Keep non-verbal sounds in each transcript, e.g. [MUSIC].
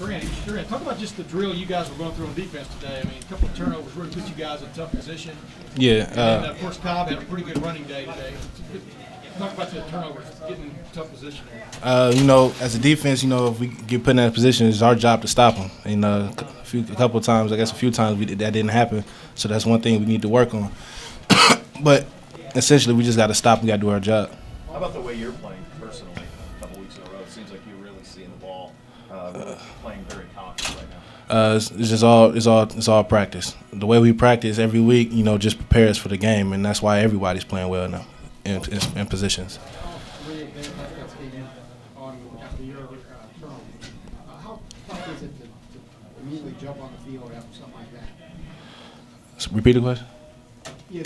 Doran, Doran, talk about just the drill you guys were going through on defense today. I mean, a couple of turnovers really put you guys in a tough position. Yeah, And then, uh, of course, Cobb had a pretty good running day today. Talk about the turnovers, getting in a tough position uh, you know, as a defense, you know, if we get put in that position, it's our job to stop them. And uh, a, few, a couple of times, I guess a few times, we, did- that didn't happen. So that's one thing we need to work on. [COUGHS] but essentially, we just got to stop. We got to do our job. How about the way you're playing personally? A couple weeks in a row, it seems like you're really seeing the ball, uh, playing very confident right now. Uh, it's, it's just all it's all it's all practice. The way we practice every week, you know, just prepares for the game, and that's why everybody's playing well now in, in, in positions. three of them that that's being on after your turnover. How tough it to to immediately jump on the field after something like that? Repeat the question. If your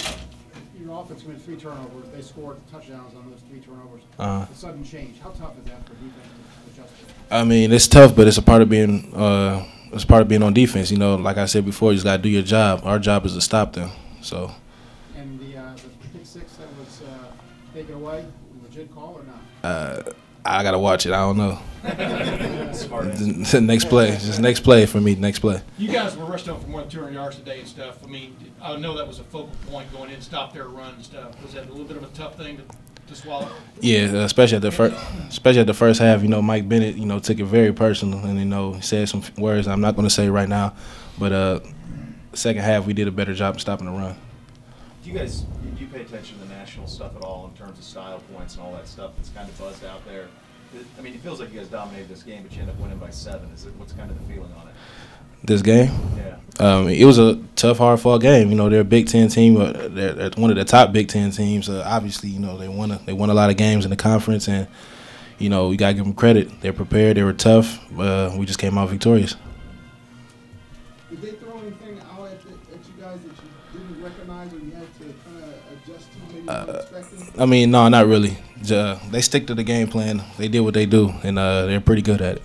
offense commits three turnovers, they scored touchdowns on those three turnovers, Uh-huh. a sudden change, how tough is that for defense to adjust to? I mean, it's tough, but it's a part of being uh, it's part of being on defense. You know, like I said before, you just got to do your job. Our job is to stop them. So And the, uh, the pick six that was uh, taken away, legit call or not? uh, I got to watch it. I don't know. [LAUGHS] Smart. [LAUGHS] The next play, just next play for me. Next play. You guys were rushed on for more than 200 yards today and stuff. I mean, I know that was a focal point going in, stop their run and stuff. Was that a little bit of a tough thing to, to swallow? Yeah, uh, especially at the first, especially at the first half. You know, Mike Bennett, you know, took it very personal, and you know, said some words I'm not going to say right now. But uh, second half, we did a better job stopping the run. Do you guys, do you pay attention to the national stuff at all in terms of style points and all that stuff that's kind of buzzed out there? I mean, it feels like you guys dominated this game, but you end up winning by seven. Is it, what's kind of the feeling on it? This game, Yeah. um, it was a tough, hard fought game. You know, they're a Big Ten team. Uh, they're, they're one of the top Big Ten teams. Uh, obviously, you know, they won a, they won a lot of games in the conference, and you know, we got to give them credit. They're prepared. They were tough. Uh, we just came out victorious. Did they throw anything out at, the, at you guys that you didn't recognize or you had to kind of adjust to, maybe not expecting? I mean, no, not really. Ju- they stick to the game plan. They did what they do, and uh, they're pretty good at it.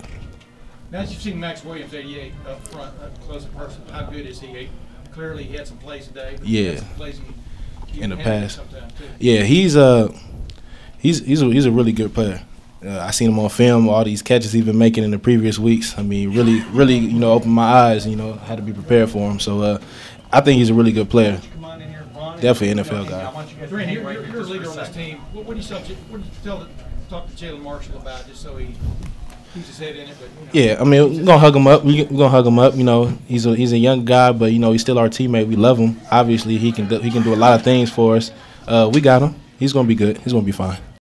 Now that you've seen Maxx Williams 88 up front, up close in person, how good is he? Clearly, he had some plays today. but he had Yeah. plays in, the past. Yeah, he's uh he's he's a, he's a really good player. Uh, I seen him on film, all these catches he's been making in the previous weeks. I mean, really, really, you know, opened my eyes. You know, had to be prepared for him. So uh, I think he's a really good player. Definitely NFL guy. You're, you're, you're a leader on this team. What, what do you tell, what do you tell, talk to Jalen Marshall about, just so he keeps his head in it? But you know, Yeah, I mean, we're gonna hug him up. We're gonna hug him up. You know, he's a he's a young guy, but you know, he's still our teammate. We love him. Obviously, he can do, he can do a lot of things for us. Uh, we got him. He's gonna be good. He's gonna be fine.